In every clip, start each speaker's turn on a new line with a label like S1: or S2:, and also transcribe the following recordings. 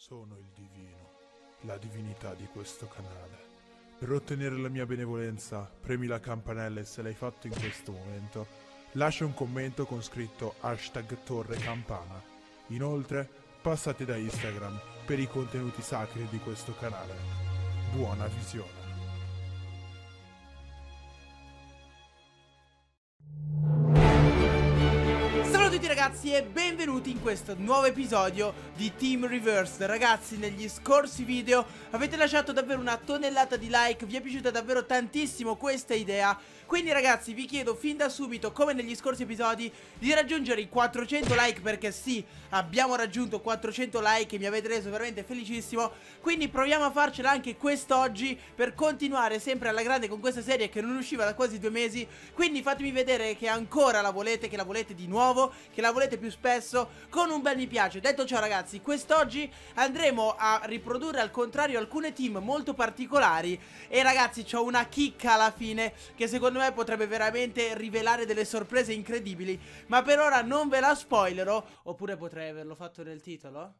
S1: Sono il divino, la divinità di questo canale. Per ottenere la mia benevolenza, premi la campanella e se l'hai fatto in questo momento, lascia un commento con scritto hashtag torre campana. Inoltre, passate da Instagram per i contenuti sacri di questo canale. Buona visione.
S2: Ragazzi e benvenuti in questo nuovo episodio di Team Reverse Ragazzi negli scorsi video avete lasciato davvero una tonnellata di like Vi è piaciuta davvero tantissimo questa idea Quindi ragazzi vi chiedo fin da subito come negli scorsi episodi Di raggiungere i 400 like perché sì abbiamo raggiunto 400 like e mi avete reso veramente felicissimo. Quindi proviamo a farcela anche quest'oggi Per continuare sempre alla grande con questa serie che non usciva da quasi due mesi. Quindi fatemi vedere che ancora la volete, che la volete di nuovo Che la volete più spesso. Con un bel mi piace. Detto ciò ragazzi quest'oggi andremo a riprodurre al contrario alcune team molto particolari. E ragazzi ho una chicca alla fine che secondo me potrebbe veramente rivelare delle sorprese incredibili Ma per ora non ve la spoilerò Oppure potrei averlo fatto nel titolo?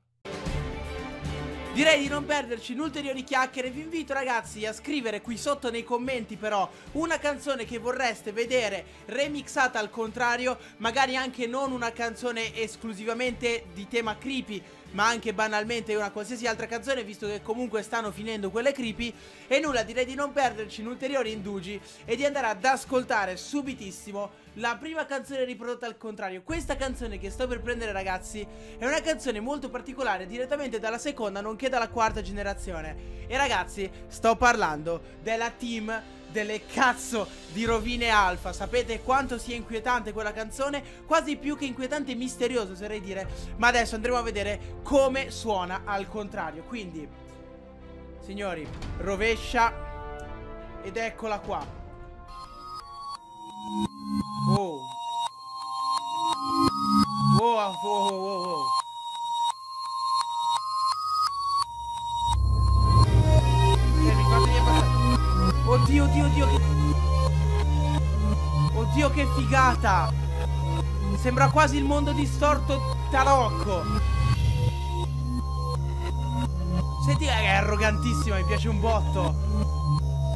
S2: Direi di non perderci in ulteriori chiacchiere Vi invito ragazzi a scrivere qui sotto nei commenti però Una canzone che vorreste vedere remixata al contrario Magari anche non una canzone esclusivamente di tema creepy ma anche banalmente una qualsiasi altra canzone visto che comunque stanno finendo quelle creepy. E nulla direi di non perderci in ulteriori indugi e di andare ad ascoltare subitissimo la prima canzone riprodotta al contrario. Questa canzone che sto per prendere ragazzi è una canzone molto particolare direttamente dalla seconda nonché dalla quarta generazione. E ragazzi sto parlando della team delle cazzo di rovine alfa. Sapete quanto sia inquietante quella canzone? Quasi più che inquietante e misterioso oserei dire. Ma adesso andremo a vedere come suona al contrario. Quindi Signori Rovescia Ed eccola qua. Wow. Wow, wow, wow, wow. Oddio, oddio, oddio, che... Oddio, che figata! Sembra quasi il mondo distorto tarocco. Senti, è arrogantissima, mi piace un botto.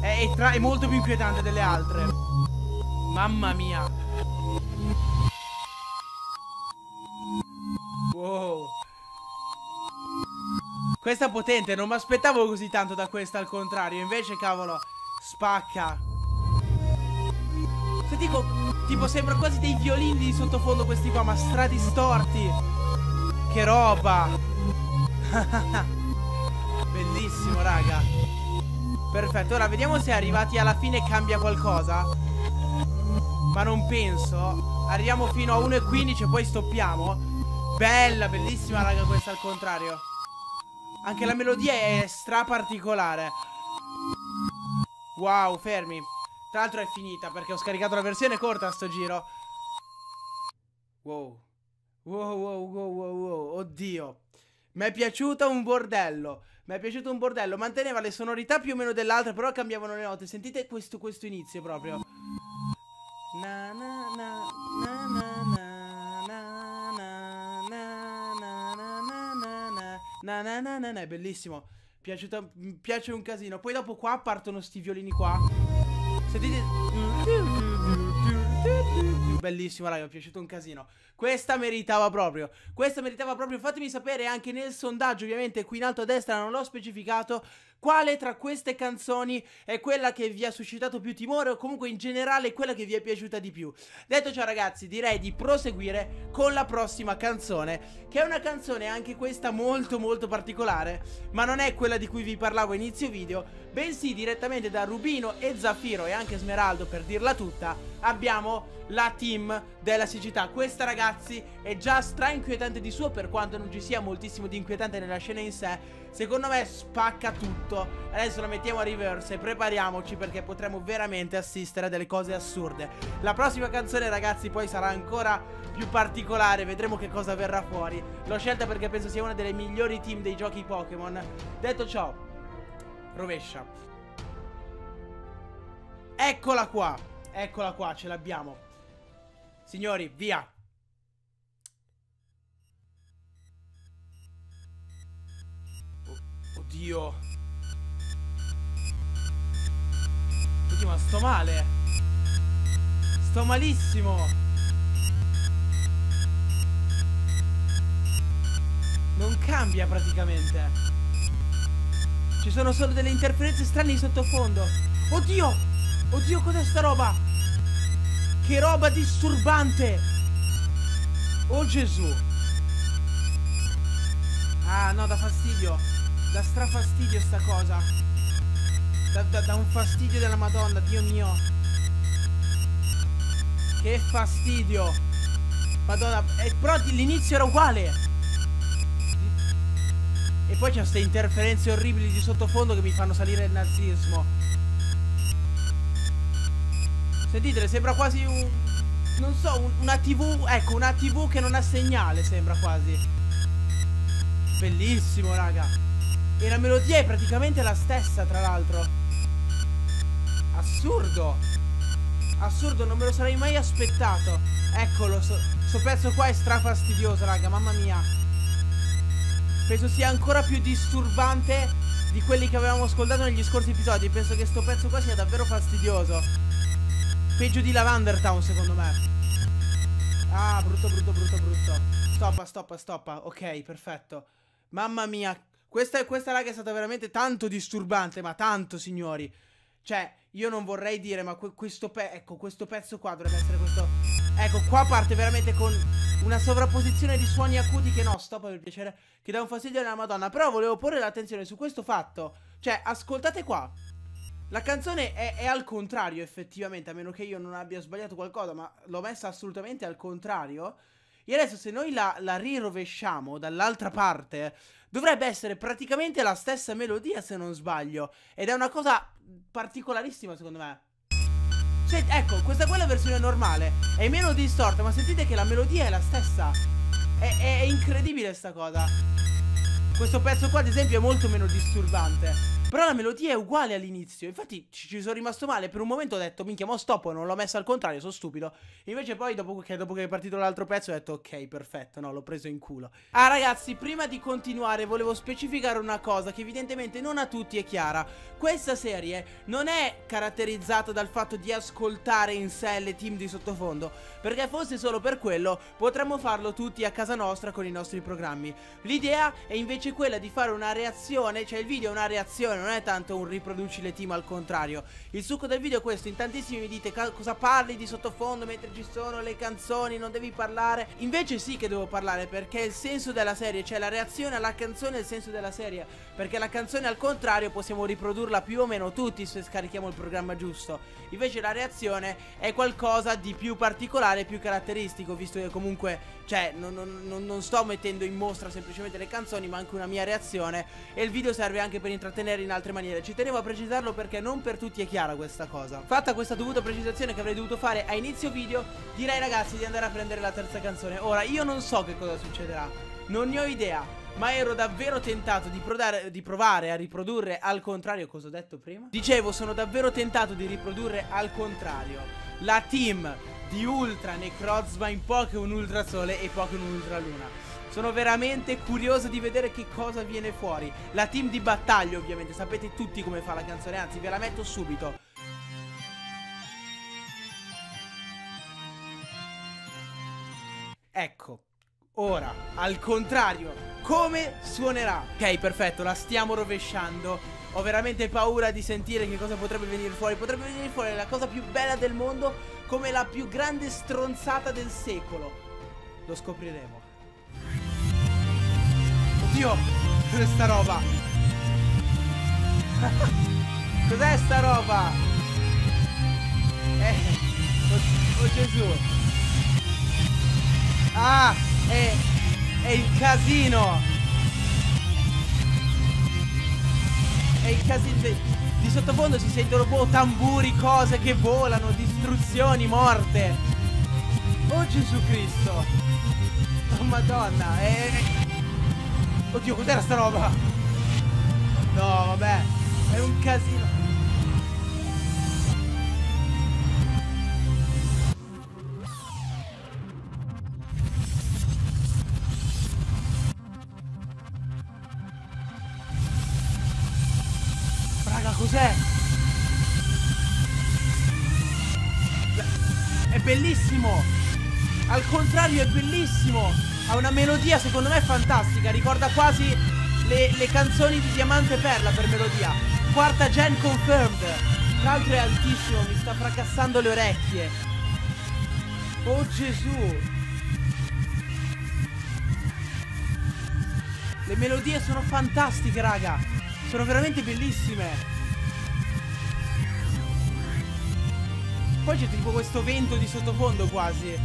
S2: È, è, è molto più inquietante delle altre. Mamma mia. Wow. Questa è potente, non mi aspettavo così tanto da questa al contrario. Invece, cavolo, spacca. Se dico, tipo, sembra quasi dei violini di sottofondo questi qua, ma stradistorti. Che roba. Bellissimo, raga. Perfetto, ora vediamo se arrivati alla fine cambia qualcosa. Ma non penso. Arriviamo fino a 1.15 e poi stoppiamo. Bella, bellissima, raga, questa al contrario. Anche la melodia è stra particolare. Wow, fermi. Tra l'altro è finita perché ho scaricato la versione corta a sto giro. Wow. Wow, wow, wow, wow, wow. Oddio. Mi è piaciuta un bordello. Mi è piaciuto un bordello. Manteneva le sonorità più o meno dell'altra, però cambiavano le note. Sentite questo, questo inizio proprio. Na na na na na na na na na na na na na na na na na na è bellissimo. Piaciuto, mi piace un casino. Poi dopo qua partono sti violini qua. Sentite. Bellissimo, raga, mi è piaciuto un casino. Questa meritava proprio. Questa meritava proprio. Fatemi sapere anche nel sondaggio, ovviamente, qui in alto a destra non l'ho specificato. Quale tra queste canzoni è quella che vi ha suscitato più timore o comunque in generale quella che vi è piaciuta di più? Detto ciò ragazzi direi di proseguire con la prossima canzone Che è una canzone anche questa molto molto particolare Ma non è quella di cui vi parlavo a inizio video Bensì direttamente da Rubino e Zaffiro e anche Smeraldo per dirla tutta Abbiamo la team della siccità Questa ragazzi è già stra inquietante di suo per quanto non ci sia moltissimo di inquietante nella scena in sé Secondo me spacca tutto Adesso la mettiamo a reverse e prepariamoci perché potremo veramente assistere a delle cose assurde. La prossima canzone ragazzi poi sarà ancora più particolare Vedremo che cosa verrà fuori. L'ho scelta perché penso sia una delle migliori team dei giochi Pokémon. Detto ciò Rovescia. Eccola qua Eccola qua, ce l'abbiamo. Signori, via. Oddio. Oddio, ma sto male. Sto malissimo. Non cambia praticamente. Ci sono solo delle interferenze strane di sottofondo. Oddio! Oddio, cos'è sta roba? Che roba disturbante! Oh Gesù! Ah, no, da fastidio. Da strafastidio sta cosa. Da, da, da un fastidio della Madonna, Dio mio. Che fastidio. Madonna, eh, però l'inizio era uguale. E poi c'è queste interferenze orribili di sottofondo che mi fanno salire il nazismo. Sentite, sembra quasi un... Non so, un, una tv... Ecco, una tv che non ha segnale, sembra quasi. Bellissimo, raga. E la melodia è praticamente la stessa, tra l'altro. Assurdo. Assurdo, non me lo sarei mai aspettato. Eccolo, sto, sto pezzo qua è strafastidioso, raga, mamma mia. Penso sia ancora più disturbante di quelli che avevamo ascoltato negli scorsi episodi. Penso che sto pezzo qua sia davvero fastidioso. Peggio di Lavender Town, secondo me. Ah, brutto, brutto, brutto, brutto. Stoppa, stoppa, stoppa. Ok, perfetto. Mamma mia. Questa, questa raga è stata veramente tanto disturbante, ma tanto, signori. Cioè, io non vorrei dire, ma questo, pe ecco, questo pezzo qua dovrebbe essere questo... Ecco, qua parte veramente con una sovrapposizione di suoni acuti che no, stop per piacere, che dà un fastidio alla madonna. Però volevo porre l'attenzione su questo fatto. Cioè, ascoltate qua. La canzone è, è, al contrario, effettivamente, a meno che io non abbia sbagliato qualcosa, ma l'ho messa assolutamente al contrario. E adesso, se noi la, la rirovesciamo dall'altra parte, dovrebbe essere praticamente la stessa melodia, se non sbaglio. Ed è una cosa particolarissima, secondo me. Sent ecco, questa qua è la versione normale. È meno distorta, ma sentite che la melodia è la stessa. È, è, è incredibile sta cosa. Questo pezzo qua, ad esempio, è molto meno disturbante. Però la melodia è uguale all'inizio. Infatti ci, sono rimasto male. Per un momento ho detto, minchia, mo stop, non l'ho messa al contrario, sono stupido. Invece poi, dopo che, dopo che è partito l'altro pezzo, ho detto, ok, perfetto, no, l'ho preso in culo. Ah, ragazzi, prima di continuare, volevo specificare una cosa che evidentemente non a tutti è chiara. Questa serie non è caratterizzata dal fatto di ascoltare in sé le team di sottofondo. Perché fosse solo per quello, potremmo farlo tutti a casa nostra con i nostri programmi. L'idea è invece quella di fare una reazione, cioè il video è una reazione non è tanto un riproduci le team al contrario. Il succo del video è questo, in tantissimi mi dite cosa parli di sottofondo mentre ci sono le canzoni, non devi parlare. Invece sì che devo parlare perché è il senso della serie, cioè la reazione alla canzone è il senso della serie. Perché la canzone al contrario possiamo riprodurla più o meno tutti se scarichiamo il programma giusto. Invece la reazione è qualcosa di più particolare, più caratteristico, visto che comunque cioè, non, non, non, sto mettendo in mostra semplicemente le canzoni, ma anche una mia reazione. E il video serve anche per intrattenere in altre maniere. Ci tenevo a precisarlo perché non per tutti è chiara questa cosa. Fatta questa dovuta precisazione che avrei dovuto fare a inizio video, direi ragazzi di andare a prendere la terza canzone. Ora, io non so che cosa succederà. Non ne ho idea. Ma ero davvero tentato di, prodare, di, provare a riprodurre al contrario Cosa ho detto prima? Dicevo, sono davvero tentato di riprodurre al contrario La team di Ultra Necrozma in Pokémon Ultra Sole e Pokémon Ultra Luna. Sono veramente curioso di vedere che cosa viene fuori. La team di battaglia, ovviamente, sapete tutti come fa la canzone, anzi ve la metto subito. Ecco, ora, al contrario, come suonerà? Ok, perfetto, la stiamo rovesciando. Ho veramente paura di sentire che cosa potrebbe venire fuori. Potrebbe venire fuori la cosa più bella del mondo come la più grande stronzata del secolo. Lo scopriremo. Oddio, cos'è sta roba? cos'è sta roba? Eh, oh, oh Gesù. Ah, è, è il casino. È il casino. Di sottofondo si sentono boh, tamburi, cose che volano, distruzioni, morte. Oh Gesù Cristo. Oh madonna. Eh... Oddio, cos'era sta roba? No, vabbè. È un casino. cos'è? È bellissimo! Al contrario, è bellissimo! Ha una melodia, secondo me, fantastica. Ricorda quasi le, le canzoni di Diamante Perla per melodia. Quarta gen confirmed. Tra l'altro è altissimo, mi sta fracassando le orecchie. Oh Gesù! Le melodie sono fantastiche, raga. Sono veramente bellissime. Poi c'è tipo questo vento di sottofondo quasi.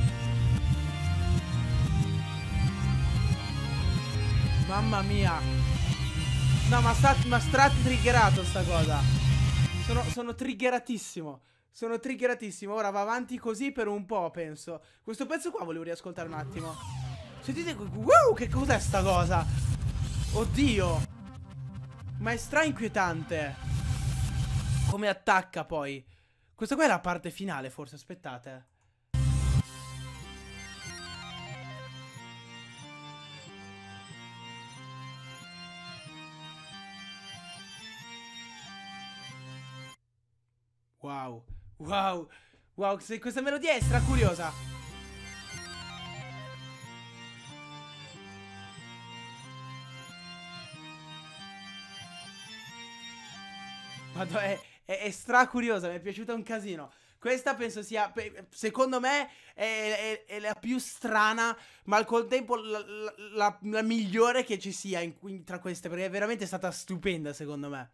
S2: Mamma mia. No, ma sta, ma sta triggerato sta cosa. Sono, sono triggeratissimo. Sono triggeratissimo. Ora va avanti così per un po', penso. Questo pezzo qua volevo riascoltare un attimo. Sentite, wow, che cos'è sta cosa? Oddio. Ma è stra inquietante. Come attacca poi. Questa qua è la parte finale, forse, aspettate. Wow, wow, wow, questa melodia è stra curiosa. Madonna, è, è, è stra curiosa, mi è piaciuta un casino. Questa penso sia, secondo me, è, è, è, la più strana, ma al contempo la, la, la, la migliore che ci sia in, in, tra queste, perché è veramente stata stupenda, secondo me.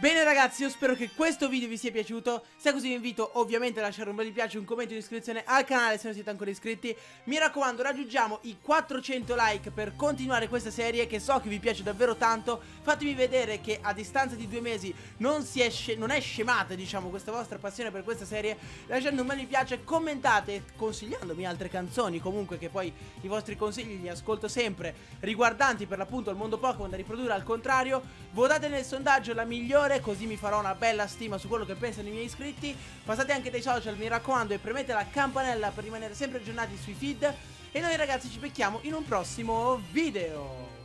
S2: Bene ragazzi, io spero che questo video vi sia piaciuto. Se è così vi invito ovviamente a lasciare un bel mi piace, un commento di iscrizione al canale se non siete ancora iscritti. Mi raccomando, raggiungiamo i 400 like per continuare questa serie che so che vi piace davvero tanto. Fatemi vedere che a distanza di due mesi non, è, non è scemata diciamo questa vostra passione per questa serie. Lasciando un bel mi piace, commentate consigliandomi altre canzoni Comunque che poi i vostri consigli li ascolto sempre Riguardanti per l'appunto il mondo Pokémon da riprodurre. Al contrario Votate nel sondaggio la migliore migliore Così mi farò una bella stima su quello che pensano i miei iscritti. Passate anche dai social mi raccomando e premete la campanella per rimanere sempre aggiornati sui feed. E noi ragazzi ci becchiamo in un prossimo video